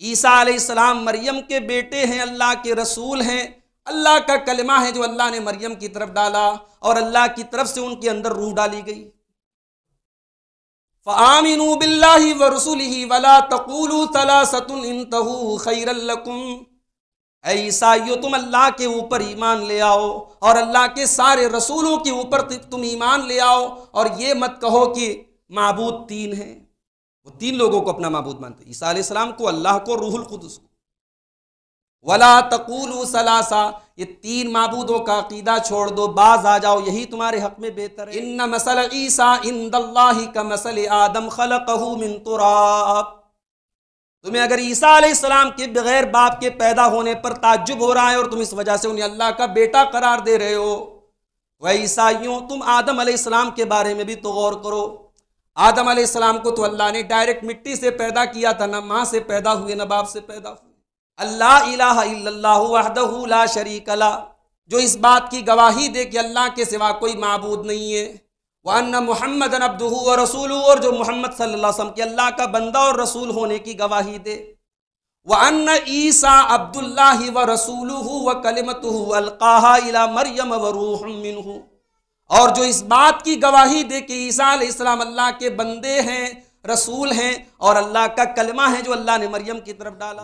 ईसा सलाम मरियम के बेटे हैं, अल्लाह के रसूल हैं। अल्लाह का कलमा है जो अल्लाह ने मरियम की तरफ़ डाला और अल्लाह की तरफ़ से उनके अंदर रूह डाली गई। फ़ामिनू बिल्लाहि व रसूलिही वला तकूलू तलासतुन इंतहू खैरल्लकुम ऐ ईसाइयों, तुम अल्लाह के ऊपर ईमान ले आओ और अल्लाह के सारे रसूलों के ऊपर तुम ईमान ले आओ और ये मत कहो कि मबूद तीन हैं। वो तीन लोगों को अपना मबूद मानते ईसा सलाम को अल्लाह को, रूहुल खुदस को। वला तकूल सलासा, ये तीन मबूदों का अकीदा छोड़ दो, बाज आ जाओ, यही तुम्हारे हक में बेहतर है। इन मसल ईसा इन का मसल आदम खलकहू मिन तुराब। तुम्हें अगर ईसा सलाम के बगैर बाप के पैदा होने पर ताज्जुब हो रहा है और तुम इस वजह से उन्हें अल्लाह का बेटा करार दे रहे हो, वह ईसाइयों, तुम आदम सलाम के बारे में भी तो गौर करो। आदम सलाम को तो अल्लाह ने डायरेक्ट मिट्टी से पैदा किया था, ना माँ से पैदा हुए, ना बाप से पैदा हुए। अल्लाह इलाहा ला शरीक अला जो इस बात की गवाही दे कि अल्लाह के सिवा कोई मबूद नहीं है। वह मोहम्मद अब्दू और रसूल और जो मोहम्मद वसल्लम के अल्लाह का बंदा और रसूल होने की गवाही दे। वह अन्न ईसा अब्दुल्ला व रसूल व कलमत अलकाहा इला मरियम व रूह मिनहू। और जो इस बात की गवाही दे कि ईसा इस्लाम अल्लाह के बंदे हैं रसूल हैं और अल्लाह का कलमा है जो अल्लाह ने मरियम की तरफ डाला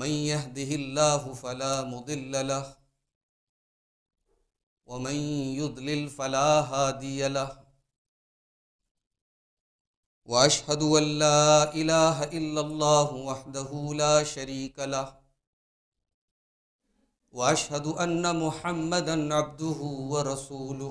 मैयदिल्लाहु फ़ला मुदिल्ल वमन युद्लिल फ़ला हादियला वाशहद वहदहूला शरीकला वाशहद अन्न मुहम्मद अब्दू व रसूलू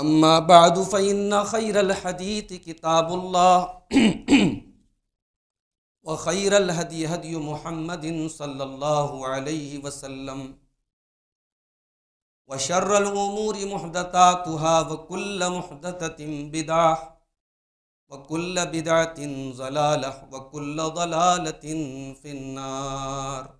अम्मा बाद ख़ैर हदीत किताबुल्ला व ख़ैर हदी हदी महमदिन सल्लल्लाहु वसल्लम व शर्रमूर महदता तुहा वकुल्ल महदतिम बिदा वकुल्ल बिदातिन जलाल वकुल्ल दलालतिन फ़िन्नार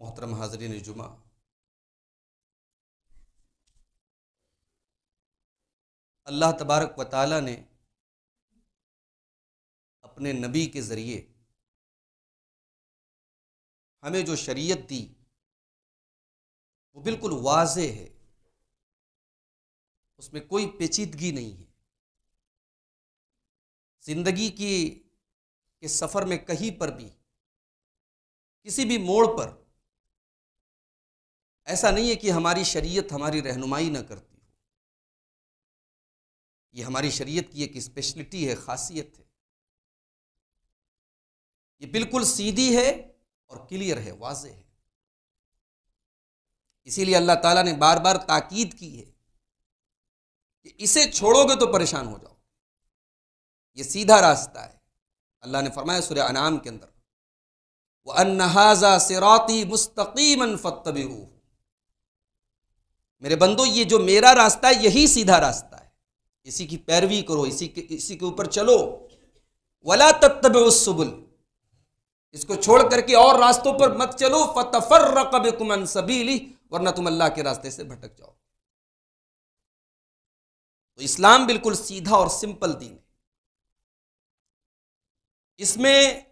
मोहतरम हाजरीन जुमा। अल्लाह तबारक व ताली ने अपने नबी के ज़रिए हमें जो शरीयत दी, वो बिल्कुल वाज है। उसमें कोई पेचीदगी नहीं है। ज़िंदगी की, के सफ़र में कहीं पर भी, किसी भी मोड़ पर ऐसा नहीं है कि हमारी शरीयत हमारी रहनुमाई ना करती हो। ये हमारी शरीयत की एक स्पेशलिटी है, खासियत है। ये बिल्कुल सीधी है और क्लियर है वाज है। इसीलिए अल्लाह ताला ने बार बार ताकीद की है कि इसे छोड़ोगे तो परेशान हो जाओ। ये सीधा रास्ता है। अल्लाह ने फरमाया सूर्य अनाम के अंदर वह अन्नहाजा सिराती मुस्तकीमन फतबी मेरे बंदो ये जो मेरा रास्ता है, यही सीधा रास्ता है। इसी की पैरवी करो, इसी के इसी के ऊपर चलो। वला तत्तब सुबुल। इसको छोड़ करके और रास्तों पर मत चलो। फतफर रकबकुमन सबीली, वरना तुम अल्लाह के रास्ते से भटक जाओ। तो इस्लाम बिल्कुल सीधा और सिंपल दीन है। इसमें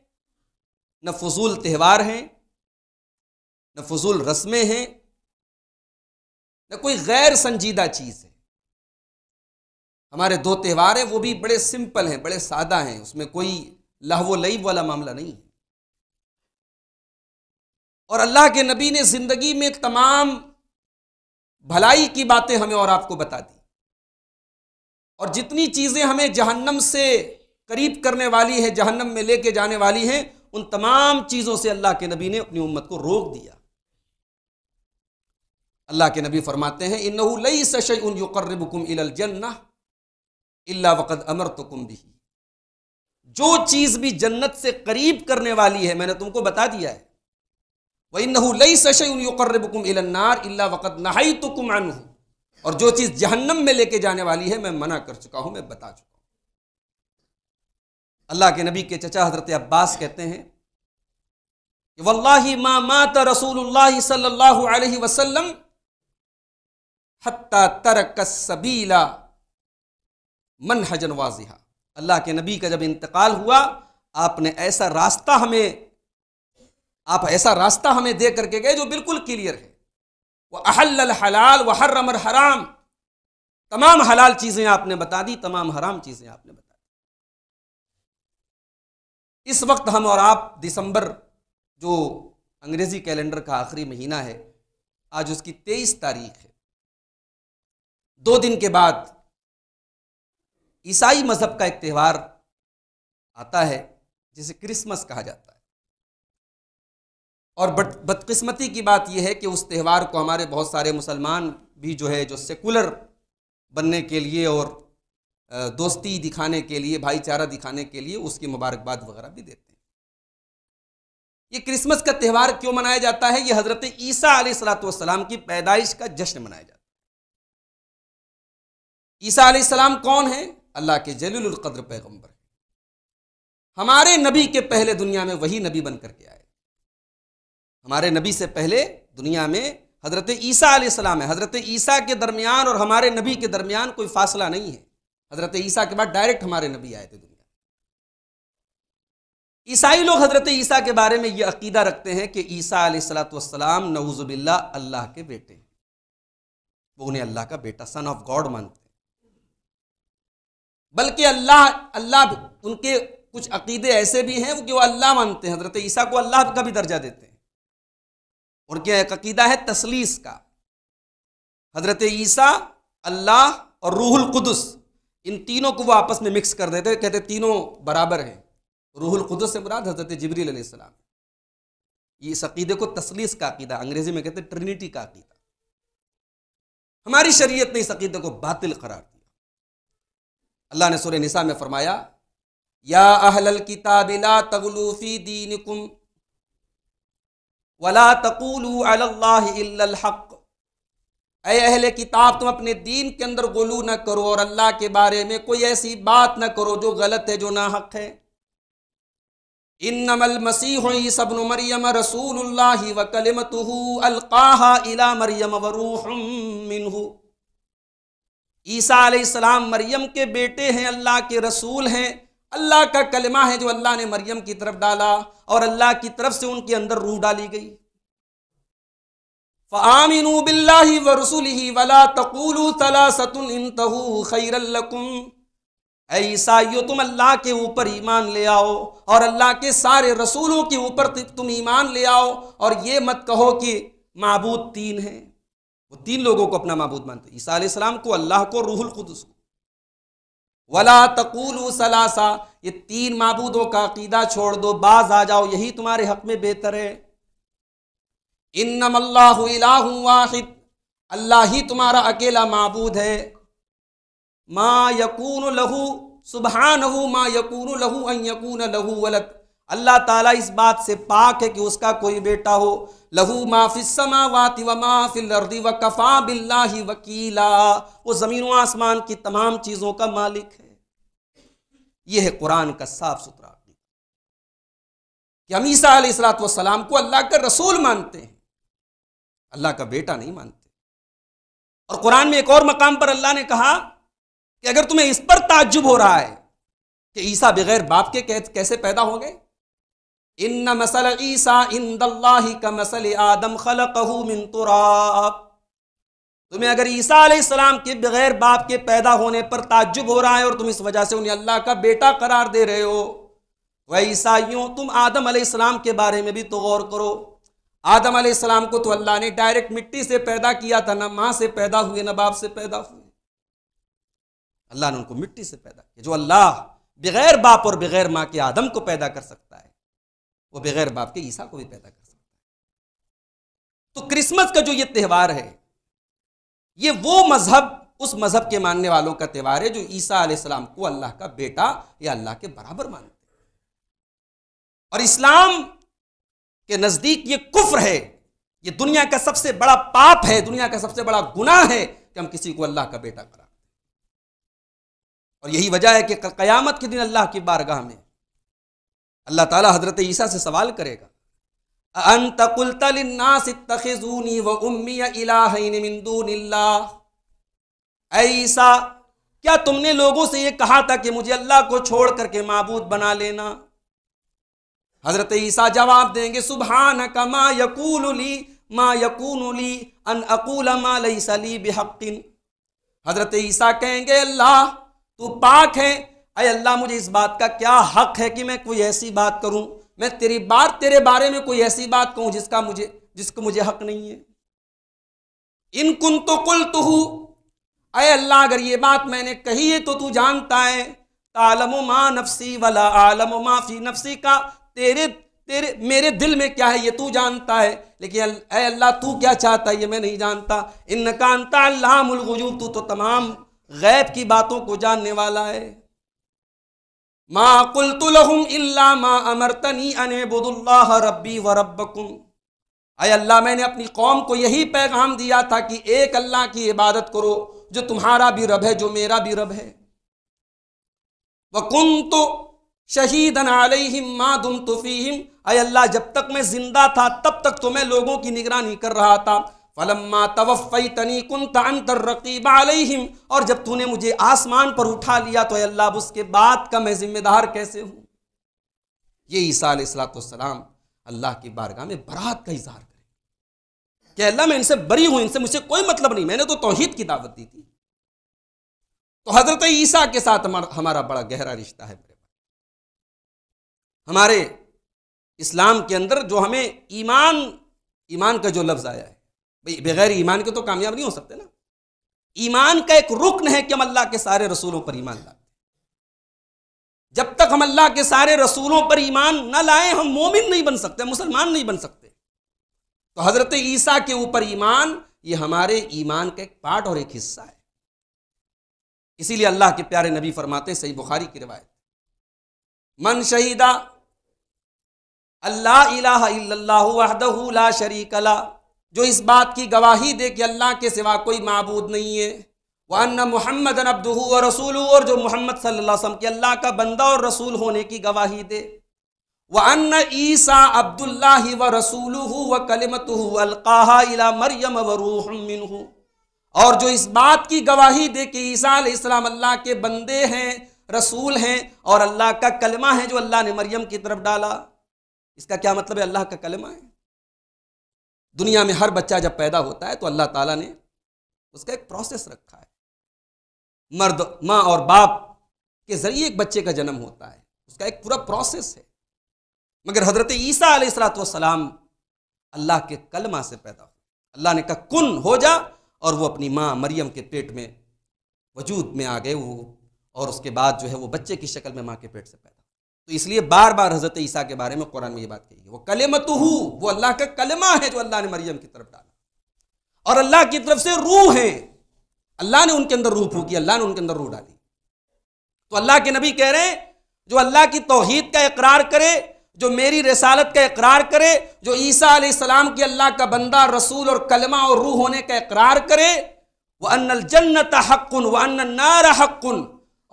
न फजूल त्यौहार हैं, न फजूल रस्में हैं न कोई गैर संजीदा चीज़ है। हमारे दो त्यौहार हैं, वो भी बड़े सिंपल हैं, बड़े सादा हैं, उसमें कोई लहवो लईब वाला मामला नहीं है। और अल्लाह के नबी ने ज़िंदगी में तमाम भलाई की बातें हमें और आपको बता दी। और जितनी चीज़ें हमें जहन्नम से करीब करने वाली हैं, जहन्नम में लेके जाने वाली हैं, उन तमाम चीज़ों से अल्लाह के नबी ने अपनी उम्मत को रोक दिया। अल्लाह के नबी फरमाते हैं इन लई सशुन युकर्रबकुम इलल वक़द अमर तो कुम भी जो चीज़ भी जन्नत से करीब करने वाली है, मैंने तुमको बता दिया है। वही नहू लई सशुन युकर्रबकुम इलन्नार इल्ला वक़द नहाई तो और जो चीज़ जहन्नम में लेके जाने वाली है, मैं मना कर चुका हूँ, मैं बता चुका हूँ। अल्लाह के नबी के चचा हज़रत अब्बास कहते हैं कि, वल्लाहि मा मात रसूलुल्लाह सल्लल्लाहु अलैहि वसल्लम हत्ता तरक सबीला। मन हजन वाजिहा। अल्लाह के नबी का जब इंतकाल हुआ, आपने ऐसा रास्ता हमें, आप ऐसा रास्ता हमें दे करके गए जो बिल्कुल क्लियर है। वह अहल हलाल व हर्रमर हराम। तमाम हलाल चीज़ें आपने बता दी, तमाम हराम चीज़ें आपने बता दी। इस वक्त हम और आप दिसंबर, जो अंग्रेज़ी कैलेंडर का आखिरी महीना है, आज उसकी तेईस तारीख है। दो दिन के बाद ईसाई मज़हब का एक त्यौहार आता है, जिसे क्रिसमस कहा जाता है। और बदकिस्मती की बात यह है कि उस त्यौहार को हमारे बहुत सारे मुसलमान भी जो है, जो सेकुलर बनने के लिए और दोस्ती दिखाने के लिए, भाईचारा दिखाने के लिए उसकी मुबारकबाद वगैरह भी देते हैं। ये क्रिसमस का त्यौहार क्यों मनाया जाता है? ये हज़रत ईसा सलाम की पैदाइश का जश्न मनाया जाता है। ईसा सलाम कौन है? अल्लाह के जलील कद्र पैगंबर है। हमारे नबी के पहले दुनिया में वही नबी बन करके आए। हमारे नबी से पहले दुनिया में हज़रत ईसा सलाम है। हज़रत ईसा के दरमियान और हमारे नबी के दरमियान कोई फासला नहीं है। हज़रत ईसा के बाद डायरेक्ट हमारे नबी आए थे दुनिया ईसाई लोग हज़रत ईसा के बारे में यह अकीदा रखते हैं कि ईसा सलाम नवजुबिल्ला अल्लाह के बेटे वो उन्हें अल्लाह का बेटा सन ऑफ़ गॉड मानते बल्कि अल्लाह अल्लाह उनके कुछ अकीदे ऐसे भी हैं कि वो अल्लाह मानते हैं। हज़रत ईसा को अल्लाह का भी दर्जा देते हैं। उनके एक अकीदा है? तसलीस का। हज़रत ईसा, अल्लाह और रूहुल कुदस, इन तीनों को वो आपस में मिक्स कर देते कहते तीनों बराबर हैं। रूहुल कुदस से मुराद हज़रत जबरील सलाम। इस अकीदे को तसलीस का अकीदा अंग्रेज़ी में कहते ट्रिनिटी का अकीदा। हमारी शरीयत ने इस अकीदे को बातिल करार दिया। अल्लाह ने सुर निसा में फरमाया, या अहलल किताबिला तगलूफी दीनकुम वला तकूलू हक। अहल किताब, तुम अपने दीन के अंदर गुलू न करो और अल्लाह के बारे में कोई ऐसी बात न करो जो गलत है, जो ना हक है। इन नमल मसीह सबन मरियम रसूल व कलिमतहू अलकाहा इला मरियम वरूह मिनहू। ईसा सलाम मरियम के बेटे हैं, अल्लाह के रसूल हैं। अल्लाह का कलमा है जो अल्लाह ने मरियम की तरफ़ डाला और अल्लाह की तरफ़ से उनके अंदर रूह डाली गई। फ़ामिन बिल्लाहि व रसूलिही वला तकूलू खैरल्लकुम ईसाइयो, तुम अल्लाह के ऊपर ईमान ले आओ और अल्लाह के सारे रसूलों के ऊपर तुम ईमान ले आओ और ये मत कहो कि माबूद तीन हैं। वो तीन लोगों को अपना मबूद मानते ईसा सलाम को अल्लाह को, रूहुल खुदस को। वला तकूल सलासा, ये तीन मबूदों का अकीदा छोड़ दो, बाज आ जाओ, यही तुम्हारे हक में बेहतर है। इन्नम वाहिद, अल्लाह ही तुम्हारा अकेला मबूद है। मा यकून लहू सुबहान मा यकून लहू अन लहू वलद। अल्लाह ताला इस बात से पाक है कि उसका कोई बेटा हो। लहू माफिसमावाति व माफिल व कफ़ा बिल्लाहि वकीला। वो ज़मीन व आसमान की तमाम चीज़ों का मालिक है। यह है कुरान का साफ़ सुथरा कि हम ईसा को अल्लाह का रसूल मानते हैं। अल्लाह का बेटा नहीं मानते। और कुरान में एक और मकाम पर अल्लाह ने कहा कि अगर तुम्हें इस पर ताज्जुब हो रहा है कि ईसा बगैर बाप के कैसे पैदा हो गए इन मसल ईसा इन का मसल आदम खलकहू मिन तुराब तुम्हें अगर ईसा सलाम के बगैर बाप के पैदा होने पर ताज्जुब हो रहा है और तुम इस वजह से उन्हें अल्लाह का बेटा करार दे रहे हो, वह ईसाइयों, तुम आदम सलाम के बारे में भी तो गौर करो। आदम सलाम को तो अल्लाह ने डायरेक्ट मिट्टी से पैदा किया था, ना माँ से पैदा हुए, ना बाप से पैदा हुए। अल्लाह ने उनको मिट्टी से पैदा किया, जो अल्लाह बगैर बाप और बगैर माँ के आदम को पैदा कर सकता वो बगैर बाप के ईसा को भी पैदा कर सकता है। तो क्रिसमस का जो ये त्यौहार है, ये वो मज़हब, उस मज़हब के मानने वालों का त्यौहार है जो ईसा सलाम को अल्लाह का बेटा या अल्लाह के बराबर मानते हैं। और इस्लाम के नज़दीक ये कुफ्र है, ये दुनिया का सबसे बड़ा पाप है, दुनिया का सबसे बड़ा गुनाह है कि हम किसी को अल्लाह का बेटा करा और यही वजह है कि, कयामत के दिन अल्लाह की बारगाह में अल्लाह ताला हज़रत ईसा से सवाल करेगा अंतकुलतलिन्नासितखिजूनी व ऐसा क्या तुमने लोगों से ये कहा था कि मुझे अल्लाह को छोड़ करके माबूद बना लेना? हज़रत ईसा जवाब देंगे सुबहान कमा यकूली मा यकूनली अन अकूल मा सली बेहकिन हज़रत ईसा कहेंगे, अल्लाह, तू पाक है अय अल्लाह, मुझे इस बात का क्या हक है कि मैं कोई ऐसी बात करूँ? मैं तेरी बात, तेरे बारे में कोई ऐसी बात कहूँ जिसका मुझे, जिसको मुझे हक नहीं है? इन कुन तो कुल तो अय अल्लाह, अगर ये बात मैंने कही है तो तू जानता है। तालम मा नफसी वाला आलम माफ़ी नफसी का तेरे तेरे, मेरे दिल में क्या है ये तू जानता है। लेकिन अः अल्लाह, तू क्या चाहता है ये मैं नहीं जानता। इन कांता अल्लाहजूब तू तो तमाम गैब की बातों को जानने वाला है। मा कुलतुलहुम इल्ला मा अमरतनी अने रब्बी व रब्बकुम। अय अल्लाह, मैंने अपनी कौम को यही पैगाम दिया था कि एक अल्लाह की इबादत करो, जो तुम्हारा भी रब है, जो मेरा भी रब है। वह कुन तो शहीदन आलिम मा दुम तुफ़ीम अय अल्लाह, जब तक मैं ज़िंदा था, तब तक तो मैं लोगों की निगरानी कर रहा था। फलम्मा तवफ़ई तनी कुन तर रकीब आलिम और जब तूने मुझे आसमान पर उठा लिया तो अल्लाह उसके बाद का मैं जिम्मेदार कैसे हूँ? ये ईसा सलाम अल्लाह की बारगाह में बरात का इजहार करें। कि अल्लाह, मैं इनसे बरी हूँ, इनसे मुझसे कोई मतलब नहीं। मैंने तो तोहहीद की दावत दी थी। तो हज़रत ईसा के साथ हमारा बड़ा गहरा रिश्ता है हमारे इस्लाम के अंदर जो हमें ईमान ईमान का जो लफ्ज़ आया है भाई, बगैर ईमान के तो कामयाब नहीं हो सकते ना। ईमान का एक रुकन है कि हम अल्लाह के सारे रसूलों पर ईमान लाते जब तक हम अल्लाह के सारे रसूलों पर ईमान न लाए, हम मोमिन नहीं बन सकते, मुसलमान नहीं बन सकते। तो हज़रत ईसा के ऊपर ईमान, ये हमारे ईमान का एक पार्ट और एक हिस्सा है। इसीलिए अल्लाह के प्यारे नबी फरमाते सही बुखारी की रिवायत। मन शहीदा अल्लाह ला शरीक ला जो इस बात की गवाही दे कि अल्लाह के सिवा कोई मबूद नहीं है। वन मोहम्मद अब्दू व रसूल और जो मोहम्मद सल्लल्लाहु के अल्लाह का बंदा और रसूल होने की गवाही दे। व अन्न ईसा अब्दुल्ला व रसूल व कलमत अलकाहा इला मरियम व रूह मिनहू। और जो इस बात की गवाही दे कि ईसा इस्लाम अल्लाह के बंदे हैं, रसूल हैं, और अल्लाह का कलमा है जो अल्लाह ने मरियम की तरफ़ डाला। इसका क्या मतलब है? अल्लाह का कलमा है। दुनिया में हर बच्चा जब पैदा होता है तो अल्लाह ताला ने उसका एक प्रोसेस रखा है। मर्द, माँ और बाप के ज़रिए एक बच्चे का जन्म होता है। उसका एक पूरा प्रोसेस है। मगर हज़रत ईसा सलाम अल्लाह के कलमा से पैदा हो अल्लाह ने कहा, कुन हो जा, और वो अपनी माँ मरियम के पेट में, वजूद में आ गए वो, और उसके बाद जो है वो बच्चे की शक्ल में माँ के पेट से पैदा तो इसलिए बार बार हज़रत ईसा के बारे में कुरान में ये बात कही है। वो कलेमत वो अल्लाह का कलमा है जो अल्लाह ने मरियम की तरफ़ डाला। और अल्लाह की तरफ़ से रूह है। अल्लाह ने उनके अंदर रूह फूकी, अल्लाह ने उनके अंदर रूह डाली। तो अल्लाह के नबी कह रहे हैं, जो अल्लाह की तोहीद का इकरार करे, जो मेरी रसालत का इकरार करे, जो ईसा सलाम की अल्लाह का बंदा, रसूल और कलमा और रूह होने का इकरार करे, वह अन्न जन्नत हक्न व अन्न नार हक्न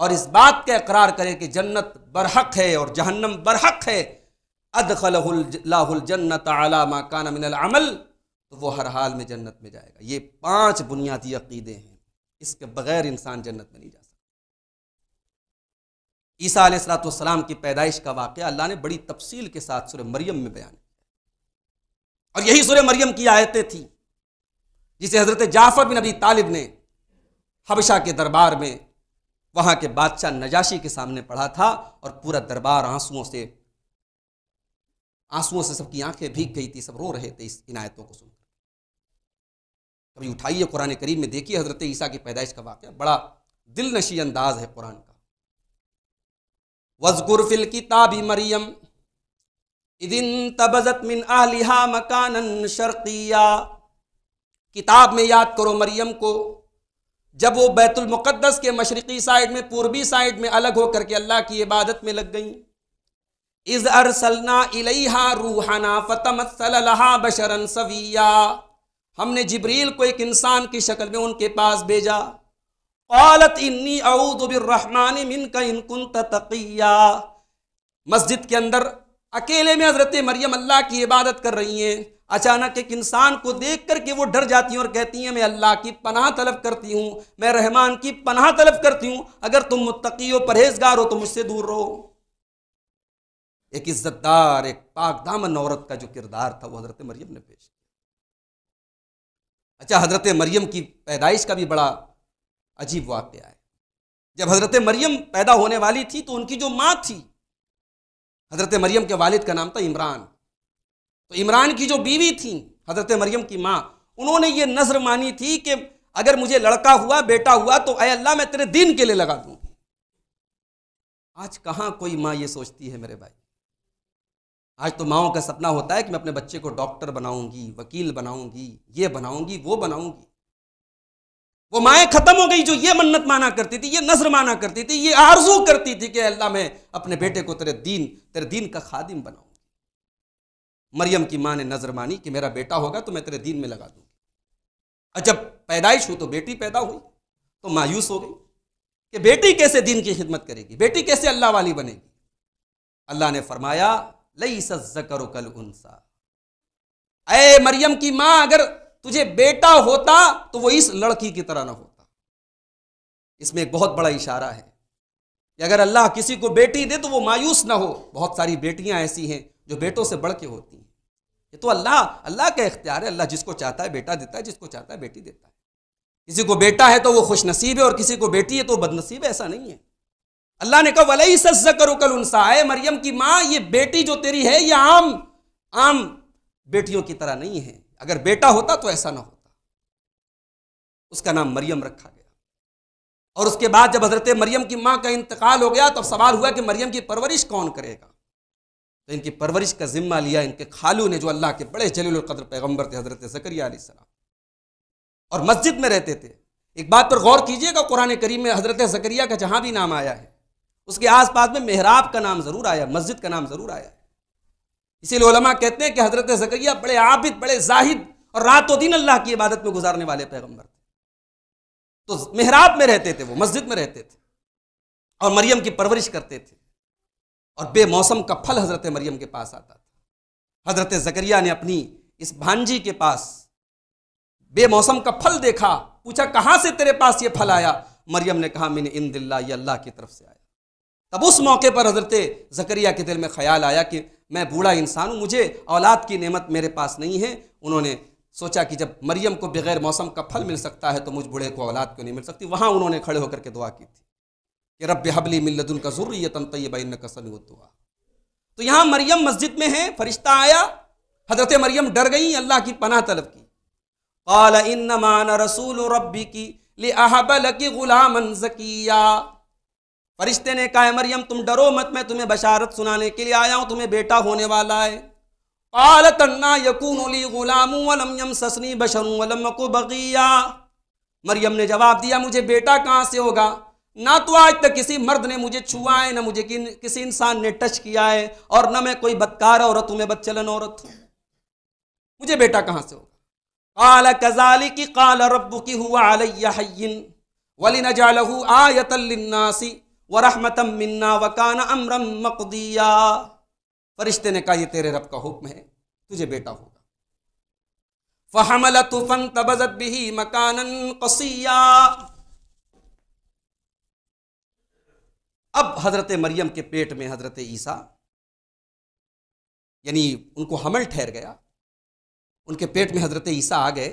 और इस बात का इकरार करे कि जन्नत बरहक है और जहन्नम बरहक है। अदखल जन्नत आला माकान मिनल तो वो हर हाल में जन्नत में जाएगा। ये पाँच बुनियादी अकीदे हैं। इसके बगैर इंसान जन्नत में नहीं जा सकता। ईसा सलाम की पैदाइश का वाक़ अल्लाह ने बड़ी तफसील के साथ सुर मरियम में बयान किया। और यही सुर मरियम की आयतें थी, जिसे हज़रत जाफ़र बिन अबी तालिब ने हबशा के दरबार में वहाँ के बादशाह नजाशी के सामने पढ़ा था और पूरा दरबार आंसुओं से आंसुओं से सबकी आँखें भीग गई थी, सब रो रहे थे इस इनायतों को सुनकर। कभी उठाइए कुरान करीम में, देखिए हज़रत ईसा की पैदाइश का वाक्य, बड़ा दिल नशी अंदाज है कुरान का। वजगुर फिल किताबी मरियम, इदिन तबजत मिन आहलिहा मकानन शर्किया। किताब में याद करो मरियम को जब वो बैतुल मुकद्दस के मशरकी साइड में, पूर्वी साइड में अलग होकर के अल्लाह की इबादत में लग गई। इज़ अरसलना इलेहा रूहाना फतमसलहा बशरन सविया। हमने जिब्रील को एक इंसान की शक्ल में उनके पास भेजा। औलत इन्नी अऊदुबिर्रहमान मिन का इनकुन तकिया। मस्जिद के अंदर अकेले में हज़रत मरियम अल्लाह की इबादत कर रही हैं। अचानक एक इंसान को देख करके वो डर जाती हैं और कहती हैं, मैं अल्लाह की पनाह तलब करती हूँ, मैं रहमान की पनाह तलब करती हूँ, अगर तुम मुत्तकी हो परहेजगार हो तो मुझसे दूर रहो। एक इज्जतदार, एक पाक दामन औरत का जो किरदार था वो हज़रत मरियम ने पेश किया। अच्छा हज़रत मरियम की पैदाइश का भी बड़ा अजीब वाक़ है। जब हज़रत मरियम पैदा होने वाली थी तो उनकी जो माँ थी, हज़रत मरियम के वालिद का नाम था इमरान। तो इमरान की जो बीवी थी, हज़रत मरियम की माँ, उन्होंने ये नज़र मानी थी कि अगर मुझे लड़का हुआ, बेटा हुआ तो अय अल्लाह, मैं तेरे दिन के लिए लगा दूँगी। आज कहाँ कोई माँ ये सोचती है मेरे भाई? आज तो माओ का सपना होता है कि मैं अपने बच्चे को डॉक्टर बनाऊँगी, वकील बनाऊँगी, ये बनाऊँगी, वो बनाऊँगी। वो माएँ खत्म हो गई जो ये मन्नत माना करती थी, ये नज़र माना करती थी, ये आरज़ू करती थी कि अल्लाह, मैं अपने बेटे को तेरे दीन तेरे दीन का खादिम बनाऊँगी। मरियम की माँ ने नज़र मानी कि मेरा बेटा होगा तो मैं तेरे दीन में लगा दूँगी। और जब पैदाइश हुई तो बेटी पैदा हुई तो मायूस हो गई कि बेटी कैसे दीन की खिदमत करेगी? बेटी कैसे अल्लाह वाली बनेगी? अल्लाह ने फरमाया लई सजकर कल उनसा। अय मरियम की माँ, अगर तुझे बेटा होता तो वो इस लड़की की तरह ना होता। इसमें एक बहुत बड़ा इशारा है कि अगर अल्लाह किसी को बेटी दे तो वो मायूस ना हो। बहुत सारी बेटियाँ ऐसी हैं जो बेटों से बढ़ के होती हैं। ये तो अल्लाह अल्लाह का इख्तियार है, अल्लाह जिसको चाहता है बेटा देता है, जिसको चाहता है बेटी देता है। किसी को बेटा है तो वो खुश नसीब है और किसी को बेटी है तो बदनसीब है, ऐसा नहीं है। अल्लाह ने कहा, वलई सज्ज करो कल उनसा आए मरियम की माँ, ये बेटी जो तेरी है, ये आम आम बेटियों की तरह नहीं है। अगर बेटा होता तो ऐसा ना होता। उसका नाम मरियम रखा गया। और उसके बाद जब हज़रत मरियम की माँ का इंतकाल हो गया, तब सवाल हुआ कि मरियम की परवरिश कौन करेगा? तो इनकी परवरिश का जिम्मा लिया इनके खालू ने जो अल्लाह के बड़े जलील कदर पैगंबर थे, हज़रत जकरिया और मस्जिद में रहते थे। एक बात पर गौर कीजिएगा, कुरान करीम में हज़रत जकरिया का जहाँ भी नाम आया है, उसके आसपास में मेहराब का नाम ज़रूर आया, मस्जिद का नाम ज़रूर आया। इसीलिए उलमा कहते हैं कि हज़रत जकरिया बड़े आबिद, बड़े जाहिद और रातों दिन अल्लाह की इबादत में गुजारने वाले पैगंबर थे। तो मेहराब में रहते थे वो, मस्जिद में रहते थे और मरियम की परवरिश करते थे। और बेमौसम का फल हज़रत मरियम के पास आता था। हज़रत जकरिया ने अपनी इस भांजी के पास बेमौसम का फल देखा, पूछा, कहाँ से तेरे पास ये फल आया? मरियम ने कहा, मैंने इन दिल्ला ये अल्लाह की तरफ़ से आया। तब उस मौके पर हज़रत ज़करिया के दिल में ख्याल आया कि मैं बूढ़ा इंसान हूँ, मुझे औलाद की नेमत मेरे पास नहीं है। उन्होंने सोचा कि जब मरियम को बगैर मौसम का फल मिल सकता है तो मुझ बूढ़े को औलाद क्यों नहीं मिल सकती? वहाँ उन्होंने खड़े होकर के दुआ की थी। कि रब हबली मिल्लदुन का ज़ुर्रियतन तय्यबन का सन दुआ। तो यहाँ मरियम मस्जिद में है, फरिश्ता आया, हज़रत मरियम डर गई, अल्लाह की पनाह तलब की। काल इन मान रसूल रबी की ले अहबल की गुलामन जकिया। फरिश्ते ने कहा मरियम, तुम डरो मत, मैं तुम्हें बशारत सुनाने के लिए आया हूँ, तुम्हें बेटा होने वाला है। पाल तन्ना यकून गुलाम वलम ससनी बशरू वलम को बगिया। मरियम ने जवाब दिया, मुझे बेटा कहाँ से होगा? ना तो आज तक किसी मर्द ने मुझे छुआ है, ना मुझे किसी इंसान ने टच किया है, और ना मैं कोई बदकार औरत हूँ, मैं बदचलन औरत हूँ। मुझे बेटा कहाँ से होगा? काल कजाली की काल रब्बु की हुआ अलैन वली न जालहू आयतलन्नासी व रहमतम मिन्ना वकान अमरम मकदिया। फरिश्ते ने कहा, ये तेरे रब का हुक्म है, तुझे बेटा होगा। फहमल तुफन तबजत मकानन कसिया। अब हज़रत मरियम के पेट में हज़रत ईसा, यानी उनको हमल ठहर गया, उनके पेट में हज़रत ईसा आ गए।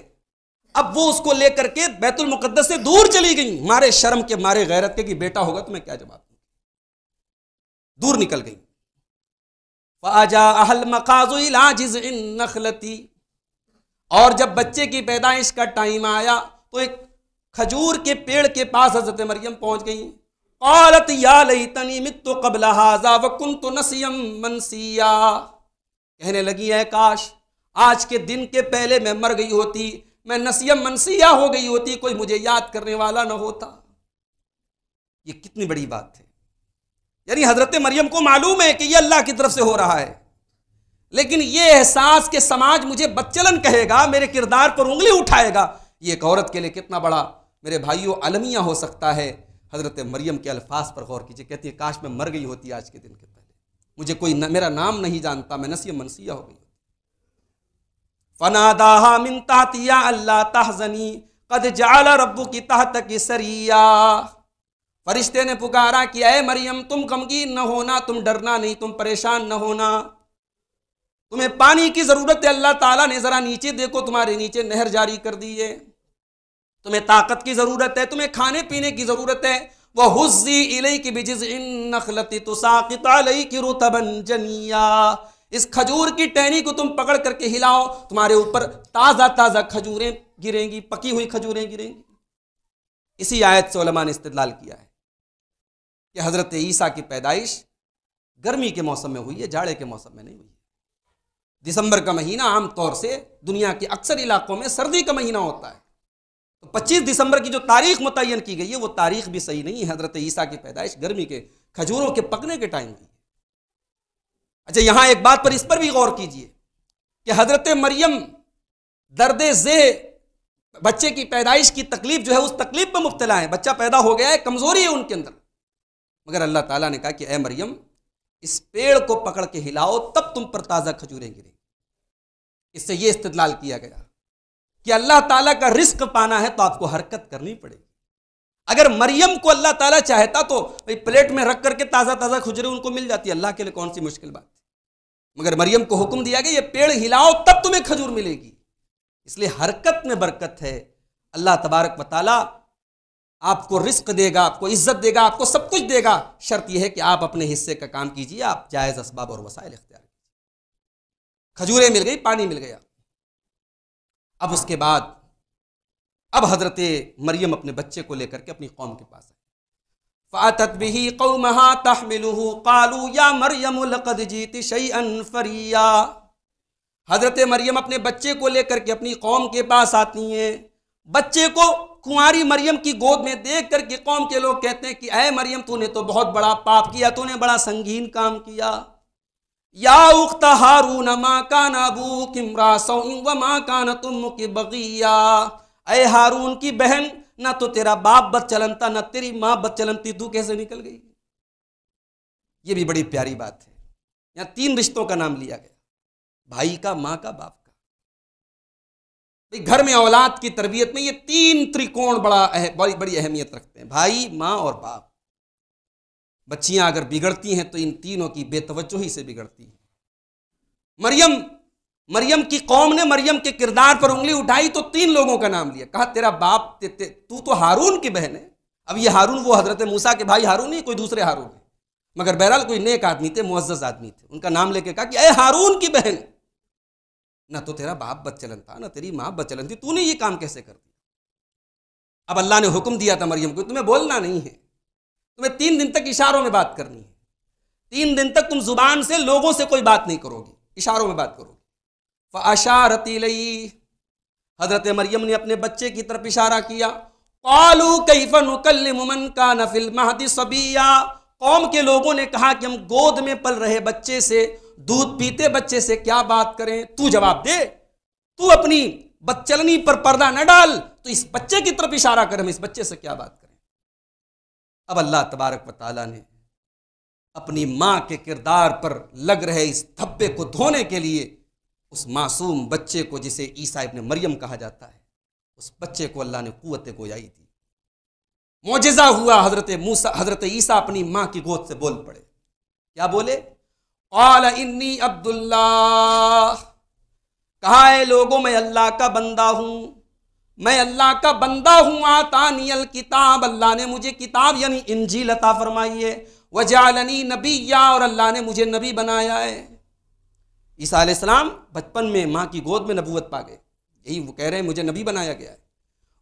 अब वो उसको लेकर के बैतुल मुकद्दस से दूर चली गई। मारे शर्म के, मारे गैरत के कि बेटा होगा तो मैं क्या जवाब दूँगी दूर निकल गई। फाजा अहल और जब बच्चे की पैदाइश का टाइम आया तो एक खजूर के पेड़ के पास हज़रत मरियम पहुँच गई। तनी मित तो कबल हाजा वकुन तो नसीम मनसिया कहने लगी है काश, आज के दिन के पहले मैं मर गई होती, मैं नसीम मनसिया हो गई होती, कोई मुझे याद करने वाला ना होता. ये कितनी बड़ी बात है। यानी हज़रत मरियम को मालूम है कि ये अल्लाह की तरफ़ से हो रहा है। लेकिन ये एहसास के समाज मुझे बच्चलन कहेगा, मेरे किरदार पर उंगली उठाएगा। ये एक औरत के लिए कितना बड़ा, मेरे भाइयों, अलमिया हो सकता है। हज़रत मरियम के अल्फाज पर गौर कीजिए कहती है काश मैं मर गई होती आज के दिन के पहले। मुझे कोई न, मेरा नाम नहीं जानता मैं नसीम मनसिया हो गई फनादाहा मिन तातिया अल्लाह तहजनी कद जाल रब्बू की तहत की सरिया। फरिश्ते ने पुकारा कि अय मरियम तुम गमगीन न होना तुम डरना नहीं तुम परेशान न होना। तुम्हें पानी की ज़रूरत है अल्लाह ताला ने जरा नीचे देखो तुम्हारे नीचे नहर जारी कर दी है। तुम्हें ताकत की ज़रूरत है, तुम्हें खाने पीने की ज़रूरत है। वह हुजी इलई की बिजिज इन नखलती की रुतबन जनिया। इस खजूर की टहनी को तुम पकड़ करके हिलाओ, तुम्हारे ऊपर ताज़ा ताज़ा खजूरें गिरेंगी, पकी हुई खजूरें गिरेंगी। इसी आयत से उलमा ने इस्तेदलाल किया है कि हज़रत ईसा की पैदाइश गर्मी के मौसम में हुई है, जाड़े के मौसम में नहीं हुई दिसंबर का महीना आमतौर से दुनिया के अक्सर इलाकों में सर्दी का महीना होता है। तो 25 दिसंबर की जो तारीख मुतन की गई है, वो तारीख भी सही नहीं है, हज़रत ईसा की पैदाइश गर्मी के, खजूरों के पकने के टाइम हुई अच्छा यहाँ एक बात पर इस पर भी गौर कीजिए कि हज़रत मरियम दर्द जे बच्चे की पैदाइश की तकलीफ़ जो है, उस तकलीफ़ पर मुबतला है। बच्चा पैदा हो गया है, कमज़ोरी है उनके अंदर। मगर अल्लाह ताला ने कहा कि, ए मरियम, इस पेड़ को पकड़ के हिलाओ, तब तुम पर ताज़ा खजूरें गिरेंगी। इससे यह इस्तलाल किया गया। कि अल्लाह ताला का रिस्क पाना है तो आपको हरकत करनी पड़ेगी। अगर मरियम को अल्लाह ताला चाहता तो भाई प्लेट में रख करके ताज़ा ताज़ा खुजरे उनको मिल जाती अल्लाह के लिए कौन सी मुश्किल बात मगर मरियम को हुक्म दिया गया, ये पेड़ हिलाओ, तब तुम्हें खजूर मिलेगी। इसलिए हरकत में बरकत है। अल्लाह तबारक वाली आपको रिस्क देगा, आपको इज़्ज़त देगा, आपको सब कुछ देगा। शर्त यह है कि आप अपने हिस्से का काम कीजिए, आप जायज़ इसबाब और वसाइल इख्तियार कीजिए। खजूरें मिल गई, पानी मिल गया। अब उसके बाद, अब हज़रत मरियम अपने बच्चे को लेकर के अपनी कौम के पास आए। फ़ातत बिही कौमहा तहमिलहु, कालू या मरियम लकद जीत शैअन फरिया। हज़रत मरियम अपने बच्चे को लेकर के अपनी कौम के पास आती हैं। बच्चे को कुंवारी मरियम की गोद में देख करके कौम के लोग कहते हैं कि अय मरियम, तूने तो बहुत बड़ा पाप किया, तूने बड़ा संगीन काम किया। या उख्त हारून, माँ का नाबू किमरा सौ माँ का तुम की बगिया। अय हारून की बहन, ना तो तेरा बाप बद चलनता, ना तेरी माँ बद चलनती, तू कैसे निकल गई? ये भी बड़ी प्यारी बात है। यहाँ तीन रिश्तों का नाम लिया गया। भाई का, माँ का, बाप का। घर में औलाद की तरबियत में ये तीन त्रिकोण बड़ा बड़ी बड़ी अहमियत रखते हैं। भाई, माँ और बाप। बच्चियाँ अगर बिगड़ती हैं तो इन तीनों की बेतवजही से बिगड़ती हैं। मरियम मरियम की कौम ने मरियम के किरदार पर उंगली उठाई तो तीन लोगों का नाम लिया। कहा तेरा बाप ते, ते, तू तो हारून की बहन है। अब ये हारून वो हज़रत मूसा के भाई हारून नहीं कोई दूसरे हारून है। मगर बहरहाल कोई नेक आदमी थे मुआज़ आदमी थे। उनका नाम लेके कहा कि अरे हारून की बहन ना तो तेरा बाप बच्चलन था ना तेरी माँ बच्चलन थी तूने ये काम कैसे कर दिया? अब अल्लाह ने हुक्म दिया था मरियम को तुम्हें बोलना नहीं है। तुम्हें तीन दिन तक इशारों में बात करनी है। तीन दिन तक तुम ज़ुबान से लोगों से कोई बात नहीं करोगी। इशारों में बात करोगी। फ़ाशारती लई हज़रत मरियम ने अपने बच्चे की तरफ़ इशारा किया। कालू कैफन मुमन का नफिल महदी सबिया। कौम के लोगों ने कहा कि हम गोद में पल रहे बच्चे से, दूध पीते बच्चे से क्या बात करें? तू जवाब दे। तू अपनी बच्चलनी पर पर्दा न डाल। तो इस बच्चे की तरफ़ इशारा कर, हम इस बच्चे से क्या बात करें? अब अल्लाह तबारक व ने अपनी माँ के किरदार पर लग रहे इस धब्बे को धोने के लिए उस मासूम बच्चे को, जिसे ईसा इब्न मरियम कहा जाता है, उस बच्चे को अल्लाह ने कुत गोयाई दी। मोजा हुआ, हज़रत मूसा, हज़रत ईसा अपनी माँ की गोद से बोल पड़े। क्या बोले? आल अब्दुल्ला कहा है, लोगों, मैं अल्लाह का बंदा हूँ। मैं अल्लाह का बंदा हूँ आतानियल किताब। अल्लाह ने मुझे किताब, यानी इंजी लता फरमाई है। वजालनी नबी या और अल्लाह ने मुझे नबी बनाया है। ईसा सलाम बचपन में माँ की गोद में नबूत पा गए। यही वो कह रहे हैं, मुझे नबी बनाया गया है।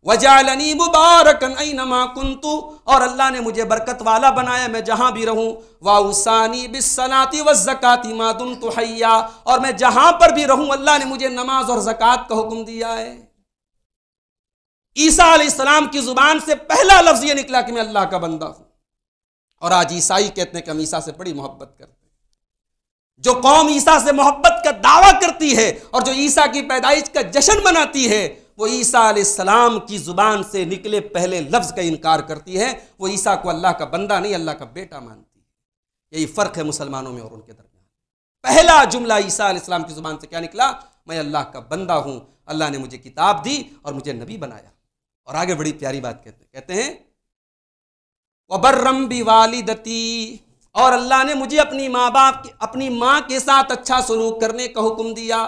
वजालनी मुबारकन नमा कुंतु, और अल्लाह ने मुझे बरकत वाला बनाया, मैं जहाँ भी रहूँ। वाउसानी बिसलाती व जक़ाती मादुम तो और मैं जहाँ पर भी रहूँ, अल्लाह ने मुझे नमाज़ और जक़ात का हुक्म दिया है। ईसा सलाम की ज़ुबान से पहला लफ्ज ये निकला कि मैं अल्लाह का बंदा हूँ। और आज ईसाई कहते हैं कि हम ईसा से बड़ी मोहब्बत करते हैं। जो कौम ईसा से मोहब्बत का दावा करती है और जो ईसा की पैदाइश का जश्न मनाती है, वो ईसा सलाम की ज़ुबान से निकले पहले लफ्ज का इनकार करती है। वो ईसा को अल्लाह का बंदा नहीं, अल्लाह का बेटा मानती है। यही फ़र्क है मुसलमानों में और उनके दरमियान। पहला जुमला ईसा इस्लाम की ज़ुबान से क्या निकला? मैं अल्लाह का बंदा हूँ। अल्लाह ने मुझे किताब दी और मुझे नबी बनाया। और आगे बड़ी प्यारी बात कहते हैं। कहते हैं, वबर्रम भी वालिदती और अल्लाह ने मुझे अपनी माँ बाप अपनी माँ के साथ अच्छा सलूक करने का हुक्म दिया।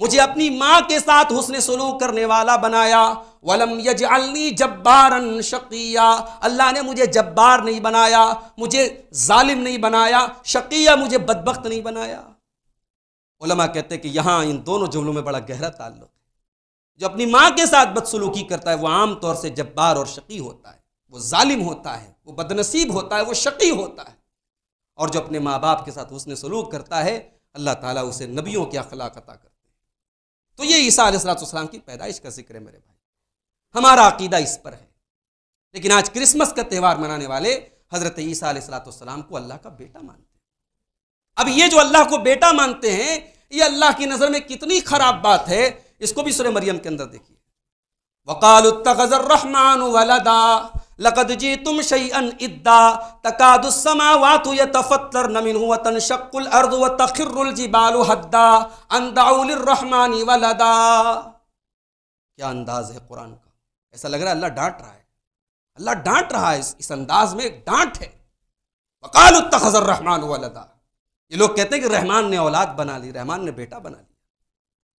मुझे अपनी माँ के साथ हुसन सलूक करने वाला बनाया। वलम यजअलनी जब्बारन शकिया। अल्लाह ने मुझे जब्बार नहीं बनाया, मुझे जालिम नहीं बनाया, शकिया मुझे बदबख्त नहीं बनाया। उलमा कहते कि यहाँ इन दोनों जुमलों में बड़ा गहरा ताल्लुक है। जो अपनी माँ के साथ बदसलूकी करता है, वो आम तौर से जब्बार और शकी होता है। वो जालिम होता है, वो बदनसीब होता है, वो शकी होता है। और जो अपने माँ बाप के साथ उसने सलूक करता है, अल्लाह ताला उसे नबियों की अखलाक अता करता है। तो ये ईसा सलाम की पैदाइश का ज़िक्र है मेरे भाई। हमारा अकीदा इस पर है। लेकिन आज क्रिसमस का त्यौहार मनाने वाले हज़रत ईसा सलाम को अल्लाह का बेटा मानते हैं। अब ये जो अल्लाह को बेटा मानते हैं, ये अल्लाह की नज़र में कितनी खराब बात है इसको भी सुर मरियम के अंदर देखिए। वकाल रहमान वलदा लकद जी तुम शई अन इद्दा तकादुस्समा वातु तकादुस्समावातु यतफत्तर नमिनहु व तनशक्कुल अर्दु व तखिर्रुल जिबालु हद्दा अंदाउलिर रहमानी वलदा। क्या अंदाज है कुरान का? ऐसा लग रहा है अल्लाह डांट रहा है। अल्लाह डांट रहा है इस, इस अंदाज में एक डांट है। वकाल तखजर रहमान वलदा। ये लोग कहते हैं कि रहमान ने औलाद बना ली रहमान ने बेटा बना लिया।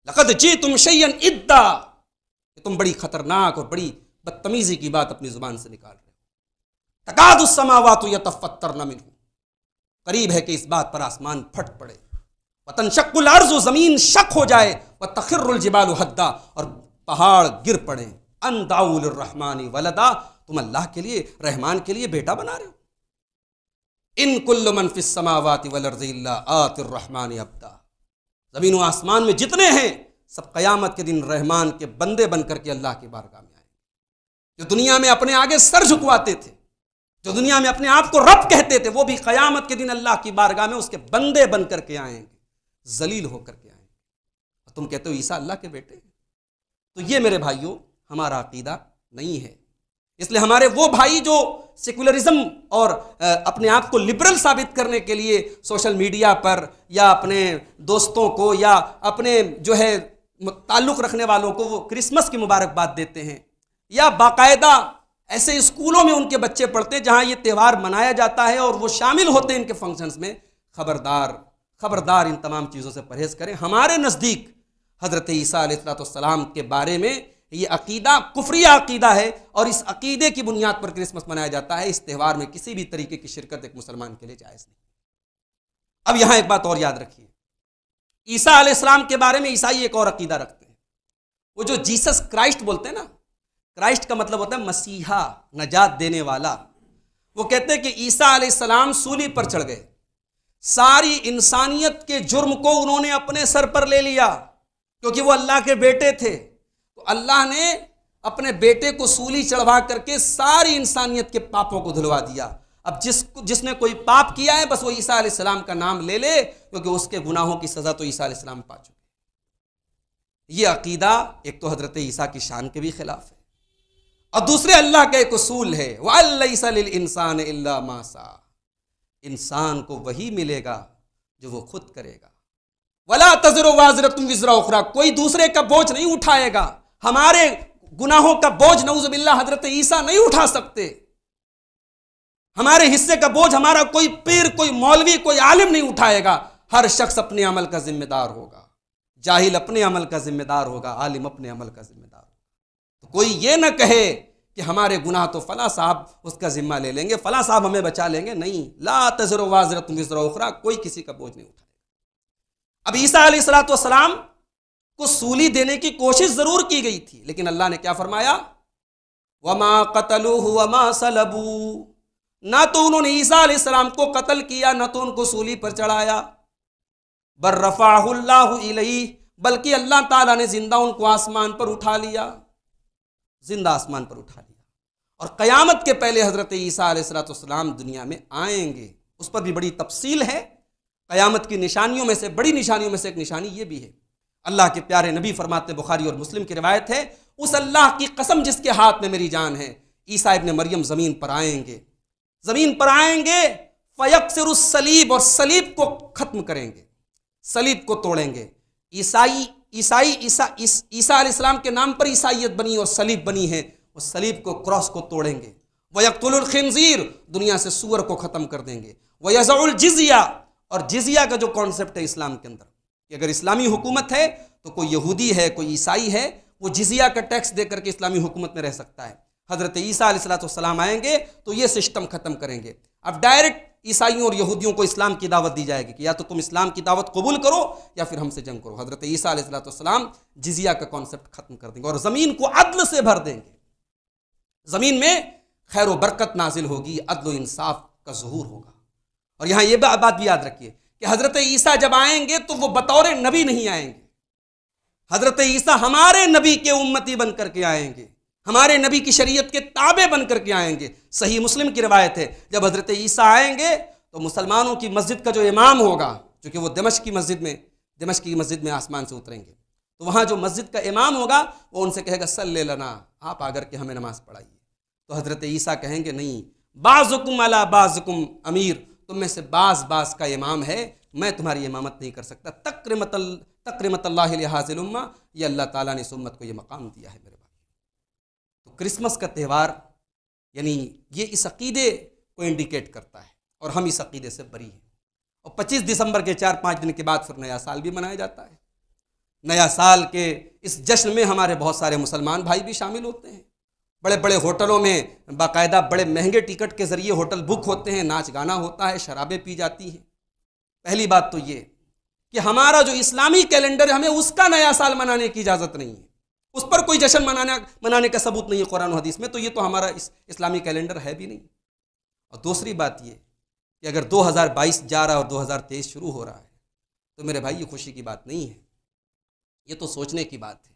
लकद जी तुम शैन इद्दा तुम बड़ी खतरनाक और बड़ी बदतमीजी की बात अपनी ज़ुबान से निकाल रहे हो। तकाद उस समावात या तफत्तर न मिलू करीब है कि इस बात पर आसमान फट पड़े। वतन शक्ल अर्ज़, ज़मीन शक हो जाए। व तखिर जिबाल हद्दा, और पहाड़ गिर पड़े। अनदाउल रहमानी वलदा। तुम अल्लाह के लिए, रहमान के लिए बेटा बना रहे हो। इन कुल्ल मनफिस समावाति वलरजिल्ला आतिर रहमान अब्दा। ज़मीन व आसमान में जितने हैं, सब कयामत के दिन रहमान के बंदे बनकर के अल्लाह की बारगाह में आएँगे जो दुनिया में अपने आगे सर झुकवाते थे, जो दुनिया में अपने आप को रब कहते थे, वो भी कयामत के दिन अल्लाह की बारगाह में उसके बंदे बन करके आएँगे, जलील होकर के आएँगे। तुम कहते हो, ईसा अल्लाह के बेटे तो ये मेरे भाइयों, हमारा अकीदा नहीं है। इसलिए हमारे वो भाई जो सेकुलरिज्म और अपने आप को लिबरल साबित करने के लिए सोशल मीडिया पर या अपने दोस्तों को या अपने जो है ताल्लुक़ रखने वालों को वो क्रिसमस की मुबारकबाद देते हैं। या बाकायदा ऐसे स्कूलों में उनके बच्चे पढ़ते जहाँ ये त्यौहार मनाया जाता है और वो शामिल होते हैं इनके फ़ंक्शंस में। खबरदार खबरदार इन तमाम चीज़ों से परहेज करें। हमारे नज़दीक हज़रत ईसा सलाम के बारे में ये अकीदा, कुफरिया अकीदा है और इस अकीदे की बुनियाद पर क्रिसमस मनाया जाता है। इस त्यौहार में किसी भी तरीके की शिरकत एक मुसलमान के लिए जायज़ नहीं। अब यहाँ एक बात और याद रखिए। ईसा आसमाम के बारे में ईसाई एक और अकीदा रखते हैं। वो जो जीसस क्राइस्ट बोलते हैं ना, क्राइस्ट का मतलब होता है मसीहा, नजात देने वाला। वो कहते हैं कि ईसा सलाम सूली पर चढ़ गए। सारी इंसानियत के जुर्म को उन्होंने अपने सर पर ले लिया, क्योंकि वो अल्लाह के बेटे थे। अल्लाह ने अपने बेटे को सूली चढ़वा करके सारी इंसानियत के पापों को धुलवा दिया। अब जिस जिसने कोई पाप किया है, बस वो ईसा सलाम का नाम ले ले, क्योंकि उसके गुनाहों की सज़ा तो ईसा सलाम पा चुके ये अकीदा, एक तो हज़रत ईसा की शान के भी खिलाफ है। और दूसरे अल्लाह का एक उसूल है वह इंसान मासा इंसान को वही मिलेगा जो वो खुद करेगा। वला तजर वाजर तुम विजरा उखरा, कोई दूसरे का बोझ नहीं उठाएगा। हमारे गुनाहों का बोझ नऊजबिल्ला हज़रत ईसा नहीं उठा सकते। हमारे हिस्से का बोझ हमारा कोई पीर, कोई मौलवी, कोई आलिम नहीं उठाएगा। हर शख्स अपने अमल का जिम्मेदार होगा। जाहिल अपने अमल का जिम्मेदार होगा, आलिम अपने अमल का जिम्मेदार तो कोई ये ना कहे कि हमारे गुनाह तो फला साहब उसका जिम्मा ले लेंगे, फला साहब हमें बचा लेंगे। नहीं, ला तजर वाजरत उखरा, कोई किसी का बोझ नहीं उठाएगा। अब ईसा सलाम को सूली देने की कोशिश ज़रूर की गई थी, लेकिन अल्लाह ने क्या फरमाया? वमा कतलू वमा सलबू। ना तो उन्होंने ईसा सलाम को कत्ल किया, ना तो उनको सूली पर चढ़ाया। बर रफ़ाही बल्कि अल्लाह ताला ने ज़िंदा उनको आसमान पर उठा लिया। ज़िंदा आसमान पर उठा लिया। और क़यामत के पहले हज़रत ईसा सलाम दुनिया में आएँगे। उस पर भी बड़ी तफसील है। क़यामत की निशानियों में से, बड़ी निशानियों में से एक निशानी ये भी है। अल्लाह के प्यारे नबी फरमाते बुखारी और मुस्लिम की रिवायत है, उस अल्लाह की कसम जिसके हाथ में मेरी जान है, ईसा इब्न मरियम ज़मीन पर आएँगे। ज़मीन पर आएँगे फ़यक सलीब और सलीब को ख़त्म करेंगे, सलीब को तोड़ेंगे। ईसाई ईसाई, ईसा ईसा इस्लाम के नाम पर ईसाइत बनी और सलीब बनी है, उस सलीब को, क्रॉस को तोड़ेंगे। वयकतुल खिनजीर दुनिया से सुअर को ख़त्म कर देंगे। वयज़ुल जिजिया, और जिजिया का जो कॉन्सेप्ट है इस्लाम के अंदर कि अगर इस्लामी हुकूमत है तो कोई यहूदी है, कोई ईसाई है, वो जिजिया का टैक्स दे करके इस्लामी हुकूमत में रह सकता है। हज़रत ईसा सलाम आएँगे तो ये सिस्टम ख़त्म करेंगे। अब डायरेक्ट ईसाइयों और यहूदियों को इस्लाम की दावत दी जाएगी कि या तो तुम इस्लाम की दावत कबूल करो, या फिर हमसे जंग करो। हज़रत ईसा सलाम जिजिया का कॉन्सेप्ट ख़त्म कर देंगे और ज़मीन को अदल से भर देंगे। ज़मीन में खैर बरकत नाजिल होगी, अदल इंसाफ का जहूर होगा। और यहाँ ये बात भी याद रखिए कि हज़रत ईसा जब आएँगे तो वो बतौर नबी नहीं आएँगे। हज़रत ईसा हमारे नबी के उम्मती बन करके आएँगे। हमारे नबी की शरीयत के ताबे बन करके आएँगे। सही मुस्लिम की रवायत है, जब हज़रत ईसा आएँगे तो मुसलमानों की मस्जिद का जो इमाम होगा चूँकि वो दमश की मस्जिद में दमश की मस्जिद में आसमान से उतरेंगे। तो वहाँ जो मस्जिद का इमाम होगा, वो उनसे कहेगा सल ले लना, आप आकर के हमें नमाज़ पढ़ाइए। तो हज़रत ईसा कहेंगे, नहीं, बाज़ुकुम अला बाज़ुकुम अमीर। तुम में से बास बास का इमाम है, मैं तुम्हारी इमामत नहीं कर सकता। तकरमत तकरमत हाजिलुम्मा ये अल्लाह ताला ने सुम्मत को ये मकाम दिया है मेरे भाई। तो क्रिसमस का त्यौहार, यानी ये इस अकीदे को इंडिकेट करता है, और हम इस अकीदे से बरी हैं। और 25 दिसंबर के चार पाँच दिन के बाद फिर नया साल भी मनाया जाता है। नया साल के इस जश्न में हमारे बहुत सारे मुसलमान भाई भी शामिल होते हैं। बड़े बड़े होटलों में बाकायदा बड़े महँगे टिकट के ज़रिए होटल बुक होते हैं, नाच गाना होता है, शराबें पी जाती हैं। पहली बात तो ये कि हमारा जो इस्लामी कैलेंडर है, हमें उसका नया साल मनाने की इजाज़त नहीं है। उस पर कोई जश्न मनाना, मनाने का सबूत नहीं है कुरान हदीस में तो ये तो हमारा इस, इस्लामी कैलेंडर है भी नहीं। और दूसरी बात ये कि अगर 2022 जा रहा है और 2023 शुरू हो रहा है तो मेरे भाई, ये खुशी की बात नहीं है। ये तो सोचने की बात है।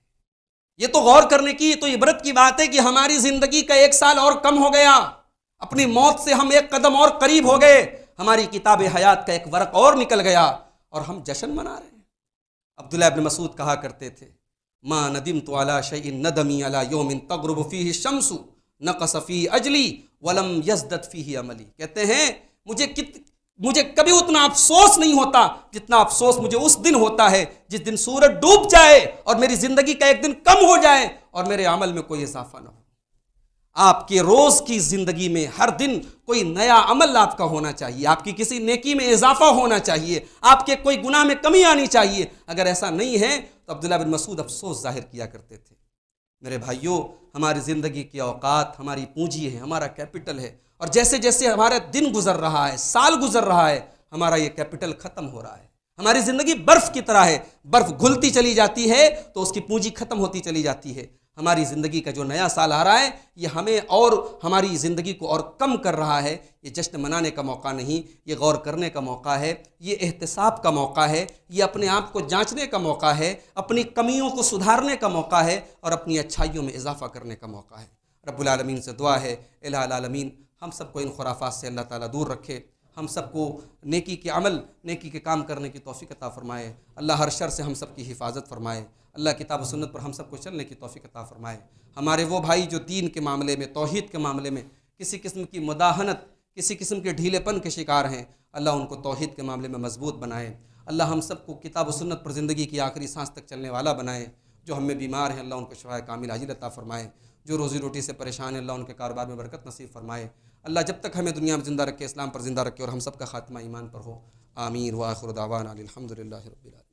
ये तो गौर करने की तो इबरत की बात है कि हमारी ज़िंदगी का एक साल और कम हो गया। अपनी मौत से हम एक कदम और करीब हो गए। हमारी किताब हयात का एक वर्क और निकल गया और हम जश्न मना रहे हैं। अब्दुल्ला इब्न मसूद कहा करते थे, माँ नदीम तो अला शई नदमी अला योमिन तगरबफ़ी शमसु न कसफ़ी अजली वलम यजदत फ़ी अमली। कहते हैं, मुझे कित मुझे कभी उतना अफसोस नहीं होता जितना अफसोस मुझे उस दिन होता है जिस दिन सूरज डूब जाए और मेरी ज़िंदगी का एक दिन कम हो जाए और मेरे अमल में कोई इजाफा ना हो। आपके रोज की ज़िंदगी में हर दिन कोई नया अमल आपका होना चाहिए। आपकी किसी नेकी में इजाफा होना चाहिए। आपके कोई गुनाह में कमी आनी चाहिए। अगर ऐसा नहीं है तो अब्दुल्ला बिन मसूद अफसोस ज़ाहिर किया करते थे। मेरे भाइयों, हमारी ज़िंदगी की औकात, हमारी पूंजी है, हमारा कैपिटल है। और जैसे जैसे हमारा दिन गुजर रहा है, साल गुजर रहा है, हमारा ये कैपिटल ख़त्म हो रहा है। हमारी ज़िंदगी बर्फ़ की तरह है। बर्फ़ घुलती चली जाती है तो उसकी पूंजी ख़त्म होती चली जाती है। हमारी ज़िंदगी का जो नया साल आ रहा है, ये हमें और हमारी ज़िंदगी को और कम कर रहा है। ये जश्न मनाने का मौका नहीं, ये गौर करने का मौका है, ये एहतसाब का मौका है, ये अपने आप को जांचने का मौका है, अपनी कमियों को सुधारने का मौका है और अपनी अच्छाइयों में इजाफ़ा करने का मौका है। रब्बुल से दुआ है आलमीन हम सबको इन खुराफात से अल्लाह ताला दूर रखे। हम सबको नेकी के अमल, नेकी के काम करने की तोफ़ी अता फ़रमाए। अल्लाह हर शर से हम सब की हिफाजत फ़रमाए। अल्लाह किताब सुन्नत पर हम सबको चलने की तोफ़ी अता फ़रमाए। हमारे वो भाई जो दीन के मामले में, तोहद के मामले में किसी किस्म की मुदाहनत, किसी किस्म के ढीलेपन के शिकार हैं, अल्लाह उनको तोहद के मामले में मज़बूत बनाए। अल्लाह हम सबको किताब सुन्नत पर ज़िंदगी की आखिरी सांस तक चलने वाला बनाए। जो हमें बीमार हैं, अल्लाह उनको शफा कामिल हाजिर अता फ़रमाए। जो रोज़ी रोटी से परेशान है, अल्लाह उनके कारोबार में बरकत नसीब फरमाए। अल्लाह जब तक हमें दुनिया में ज़िंदा रखे, इस्लाम पर ज़िंदा रखे और हम सब का खात्मा ईमान पर हो। आमीर वाखुरदावान अलहमदिल्ला रबीआलम